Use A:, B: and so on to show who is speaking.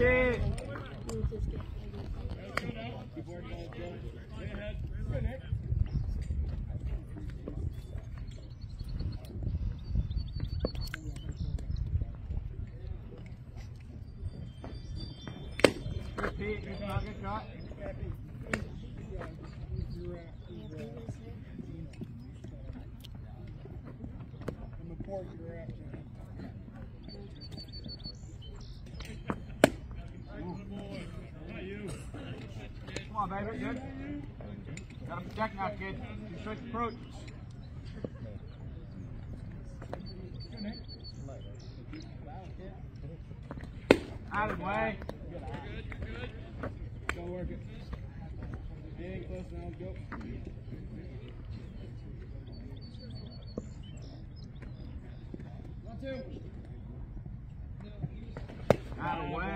A: Number four, you're after.
B: On, baby. Good. Gotta protect now, kid. You switch approach. Out of way.
A: Go work it. Hey, close now, go.
B: Out of the way.